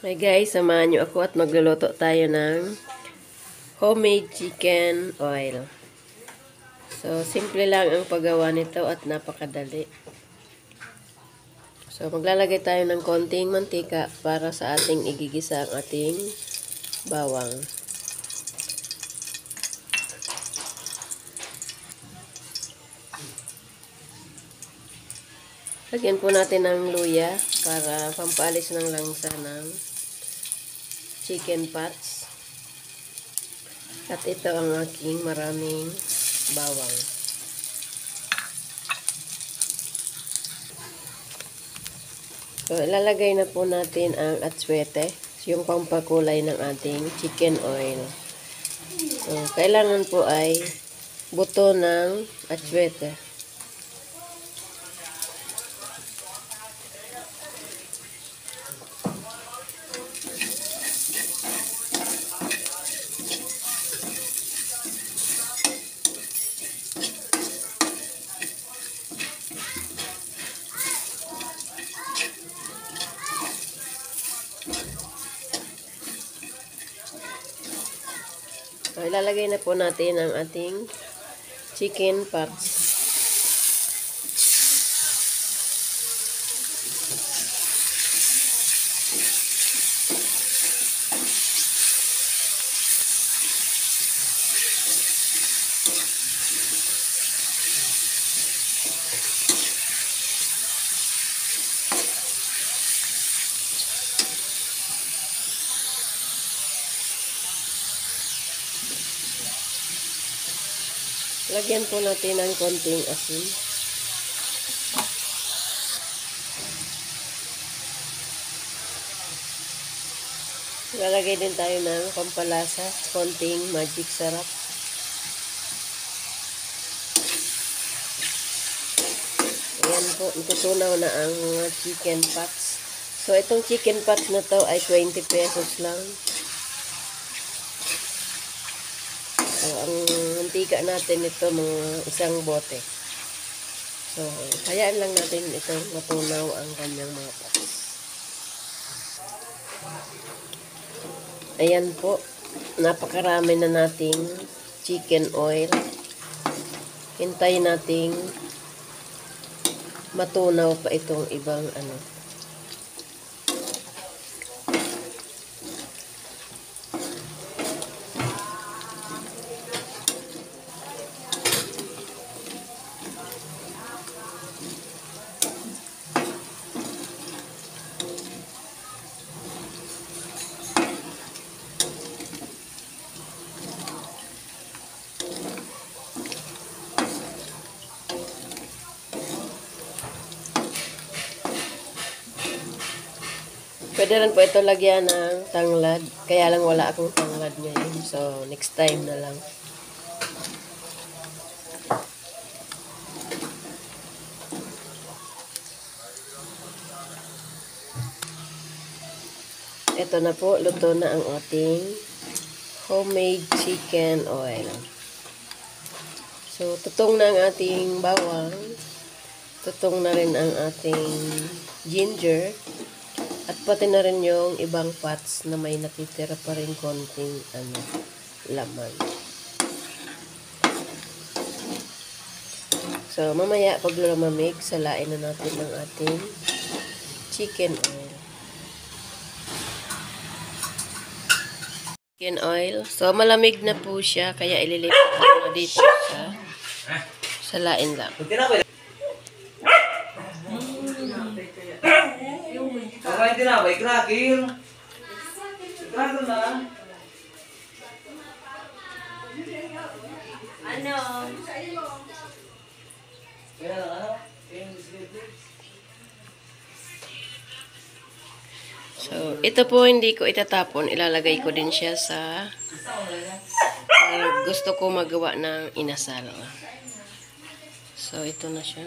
Hi guys, samahan nyo ako at magluluto tayo ng homemade chicken oil. So, simple lang ang paggawa nito at napakadali. So, maglalagay tayo ng konting mantika para sa ating igigisa ang ating bawang. Lagyan po natin ng luya para pampalis ng langsa ng chicken pots. At ito ang aking maraming bawang. So, ilalagay na po natin ang atswete, yung pampakulay ng ating chicken oil. So, kailangan po ay buto ng atswete. So, ilalagay na po natin ang ating chicken parts. Lagyan po natin ng konting asin. Lalagay din tayo ng pampalasa, konting magic sarap. Ayan po, natutunaw na ang chicken pots. So, itong chicken pots na to ay 20 pesos lang. So, ang mantika natin ito mga isang bote. So, hayaan lang natin ito matunaw ang kanyang mga pots. Ayan po. Napakarami na nating chicken oil. Hintayin nating matunaw pa itong ibang ano. Pwede rin po ito lagyan ng tanglad. Kaya lang wala akong tanglad ngayon. So, next time na lang. Ito na po, luto na ang ating homemade chicken oil. So, tutong na ang ating bawang. Tutong na rin ang ating ginger. At pati na rin yung ibang pots na may natitira pa rin konting ano, laman. So, mamaya pag lumamig, salain na natin ang ating chicken oil. Chicken oil. So, malamig na po siya, kaya ililipat ko na dito sa salain lang. Kakain din na, may cracker. Cracker na. Ano? Kaya lang, ano? So, ito po hindi ko itatapon. Ilalagay ko din siya sa para gusto ko magawa ng inasal. So, ito na siya.